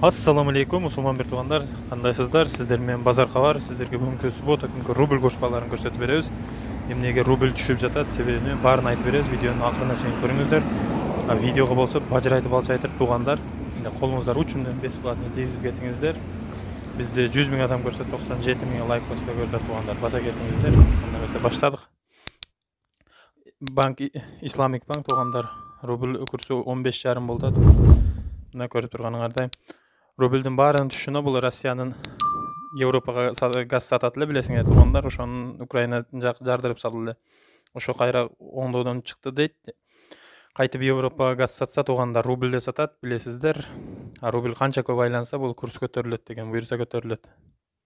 ассалому алейкум мусулман бир туугандар кандайсыздар сиздер менен базарка бар сиздерге бүгүнкү суббота күнкү рубль курчпаларын көрсөтүп беребиз эмнеге рубль түшүп жатат себебini баарын айтып беребиз видеонун акырына чейин көрүңүздөр А видеого болсо бажырайтып алчайтыр туугандар мындай колуңуздар учундан бесплатный тийгизип кетиңиздер бизди жүз миң адам көрсө токсон жети миң лайк баспай көрдүр туугандар баса кетиңиздер анда эмесе баштадык банк исламик банк туугандар рубль курсу он беш жарым атат мына көрүп турганыңардай рубльдүн баарынын түшүшүнө бул россиянын европага са- газ сатат эле билесиңер туугандар ошонун украина жардырып салды ошо кайра оңдоодон чыкты дейт. Кайтып европага газ сатса туугандар рубльде сатат билесиздер а рубль канча көп айланса бул курс көтөрүлөт деген буюрса көтөрүлөт.